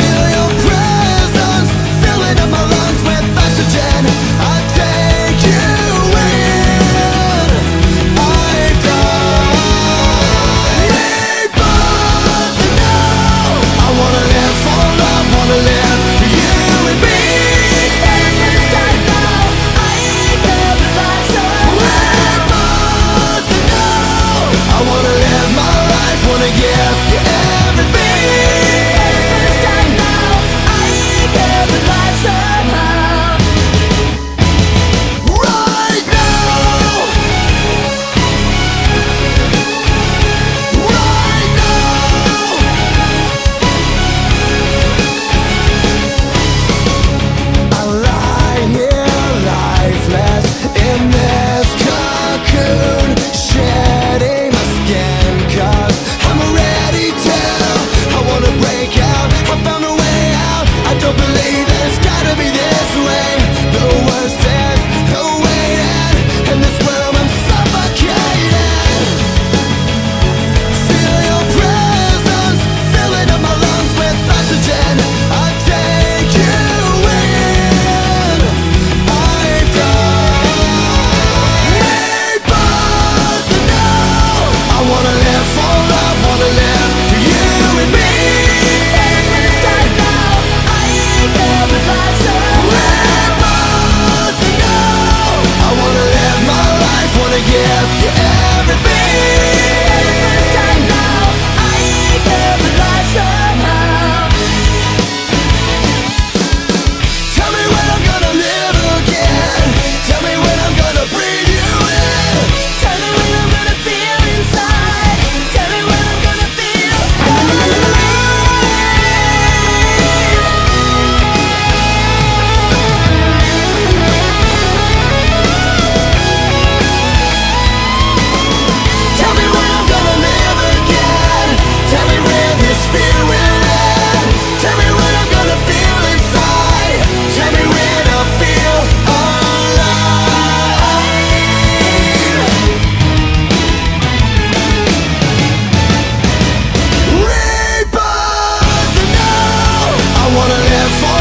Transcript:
feel your for